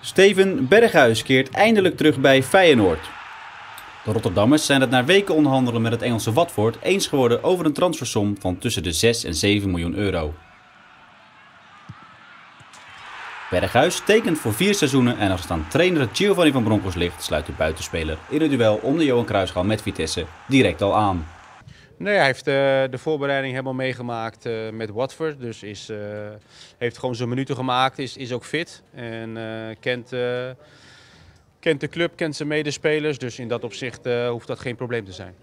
Steven Berghuis keert eindelijk terug bij Feyenoord. De Rotterdammers zijn het na weken onderhandelen met het Engelse Watford eens geworden over een transfersom van tussen de 6 en 7 miljoen euro. Berghuis tekent voor vier seizoenen en als het aan trainer Giovanni van Bronckhorst ligt, sluit de buitenspeler in het duel om de Johan Cruijffschaal met Vitesse direct al aan. Nee, hij heeft uh, de voorbereiding helemaal meegemaakt uh, met Watford. Dus is, uh, heeft gewoon zijn minuten gemaakt, is, is ook fit. En kent, kent de club, kent zijn medespelers. Dus in dat opzicht hoeft dat geen probleem te zijn.